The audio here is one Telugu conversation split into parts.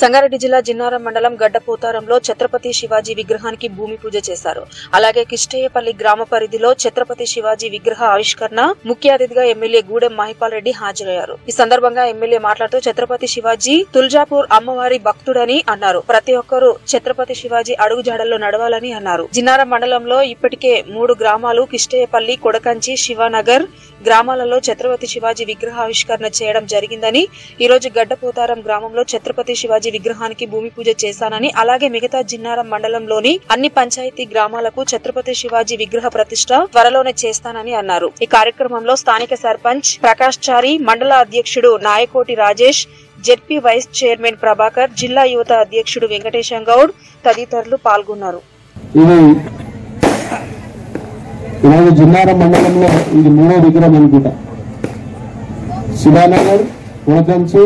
సంగారెడ్డి జిల్లా జిన్నారం మండలం గడ్డపోతారంలో ఛత్రపతి శివాజీ విగ్రహానికి భూమి పూజ చేశారు. అలాగే కిష్టయ్యపల్లి గ్రామ పరిధిలో ఛత్రపతి శివాజీ విగ్రహ ఆవిష్కరణ ముఖ్య అతిథిగా ఎమ్మెల్యే గూడెం మహిపాల్ రెడ్డి హాజరయ్యారు. ఈ సందర్భంగా ఎమ్మెల్యే మాట్లాడుతూ ఛత్రపతి శివాజీ తుల్జాపూర్ అమ్మవారి భక్తుడని అన్నారు. ప్రతి ఒక్కరూ ఛత్రపతి శివాజీ అడుగుజాడల్లో నడవాలని అన్నారు. జిన్నారం మండలంలో ఇప్పటికే మూడు గ్రామాలు కిష్టయ్యపల్లి కొడకంచి శివానగర్ గ్రామాలలో ఛత్రపతి శివాజీ విగ్రహావిష్కరణ చేయడం జరిగిందని ఈరోజు గడ్డపోతారం గ్రామంలో ఛత్రపతి శివాజీ విగ్రహానికి భూమి పూజ చేశానని అలాగే మిగతా జిన్నారం మండలంలోని అన్ని పంచాయతీ గ్రామాలకు ఛత్రపతి శివాజీ విగ్రహ ప్రతిష్ట త్వరలోనే చేస్తానని అన్నారు. ఈ కార్యక్రమంలో స్థానిక సర్పంచ్ ప్రకాష్ చారి మండల అధ్యక్షుడు Nayakoti Rajesh ZP vice chairman Prabhakar జిల్లా యువత అధ్యక్షుడు వెంకటేశం గౌడ్ తదితరులు పాల్గొన్నారు. ఈరోజు జిన్నారం మండలంలో ఇది మూడో విగ్రహం అనుకుంటా. శివానగర్ ఉడకంచి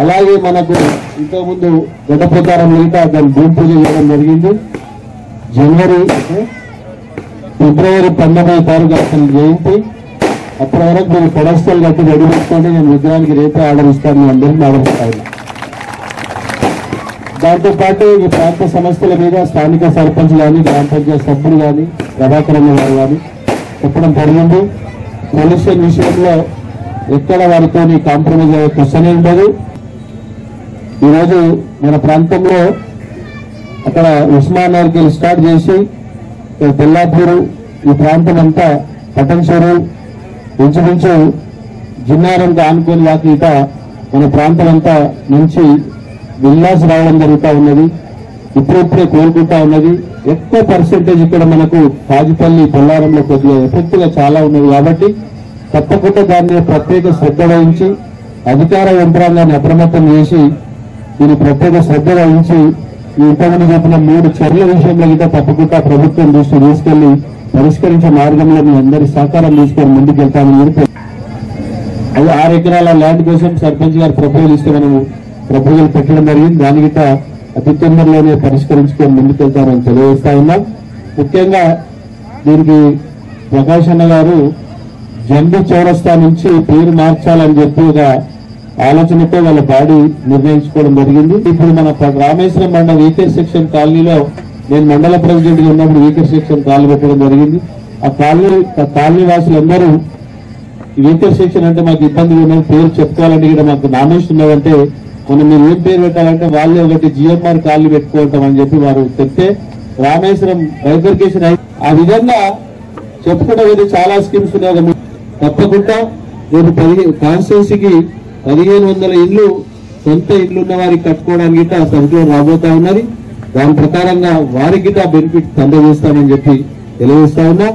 అలాగే మనకు ఇంతకుముందు గడపతారం మిగతా దాని భూమి పూజ చేయడం జరిగింది. జనవరి ఫిబ్రవరి పంతొమ్మిది తారీఖు అసలు జయంతి. అప్పటి వరకు మీరు పొడస్తలు కట్టి రెడీ పెట్టుకోండి నేను విగ్రహానికి రేపే ఆర్డర్ ఇస్తాను మీ అందరికీ ఆర్డర్ ఇస్తాను. పాటు ఈ ప్రాంత సమస్యల మీద స్థానిక సర్పంచ్ కానీ గ్రామ పంచాయతీ సభ్యులు కానీ ప్రభాకరణ వారు గారు కానీ చెప్పడం జరిగింది. పొల్యూషన్ విషయంలో ఎక్కడ వారితో కాంప్రమైజ్ అయ్యే క్వశ్చన్ ఉండదు ఈరోజు మన ప్రాంతంలో అక్కడ ఉస్మానగర్కి స్టార్ట్ చేసి తెల్లాపూరు ఈ ప్రాంతం అంతా పటన్సూరు ఇంచుమించు జిన్నారంతా ఆనుకొని వాకిట మన ప్రాంతం అంతా నుంచి విల్లాస్ రావడం జరుగుతూ ఉన్నది. ఇప్పుడిప్పుడే కోలుకుంటా ఉన్నది. ఎక్కువ పర్సెంటేజ్ ఇక్కడ మనకు కాజుపల్లి పొల్లారంలో కొద్దిగా ఎఫెక్ట్గా చాలా ఉన్నది కాబట్టి తప్పకుండా దాన్ని ప్రత్యేక శ్రద్ధ వహించి అధికార యంత్రాంగాన్ని అప్రమత్తం చేసి దీన్ని ప్రత్యేక శ్రద్ధ వహించి ఈ ఇంతకుముందు చెప్పిన మూడు చర్యల విషయంలో గిట్ట తప్పకుండా ప్రభుత్వం దృష్టి తీసుకెళ్ళి పరిష్కరించే మార్గంలో మీ అందరి సహకారం తీసుకొని ముందుకెళ్తామని చెప్పి అది ఆరు ఎకరాల ల్యాండ్ కోసం సర్పంచ్ గారు ప్రపోజల్ ఇస్తే మనము ప్రపోజల్ పెట్టడం జరిగింది. దాని గిట్ట అతి తొందరలోనే పరిష్కరించుకొని ముందుకెళ్తారని తెలియజేస్తా ఉన్నాం. ముఖ్యంగా దీనికి ప్రకాష్ అన్న గారు జంబు చౌరస్తా నుంచి పేరు మార్చాలని చెప్పి ఆలోచనతో వాళ్ళ బాడీ నిర్ణయించుకోవడం జరిగింది. ఇప్పుడు మన రామేశ్వరం మండల వీకర్ సెక్షన్ కాలనీలో నేను మండల ప్రెసిడెంట్ ఉన్నప్పుడు వీకర్ సెక్షన్ కాలనీ పెట్టడం జరిగింది. ఆ కాలనీ ఆ కాలనీ వాసులందరూ వీకర్ సెక్షన్ అంటే మాకు ఇబ్బంది ఉన్నది పేరు చెప్పుకోవాలంటే ఇక్కడ మాకు నామినేషన్ ఉన్నదంటే మనం మీరు ఏం పేరు పెట్టాలంటే వాళ్ళే ఒకటి జిఎంఆర్ కాలనీ పెట్టుకుంటాం అని చెప్పి వారు చెప్తే రామేశ్వరం బైఫర్కేషన్ ఆ విధంగా చెప్పుకుంటే చాలా స్కీమ్స్ ఉన్నాయి. తప్పకుండా రేపు పది కాన్స్టిట్యున్సీకి పదిహేను వందల ఇండ్లు సొంత ఇల్లు ఉన్న వారికి కట్టుకోవడానికి గిట్ట సర్కులర్ రాబోతా ఉన్నది. దాని ప్రకారంగా వారికి గిట్ట బెనిఫిట్ అందజేస్తామని చెప్పి తెలియజేస్తా ఉన్నా.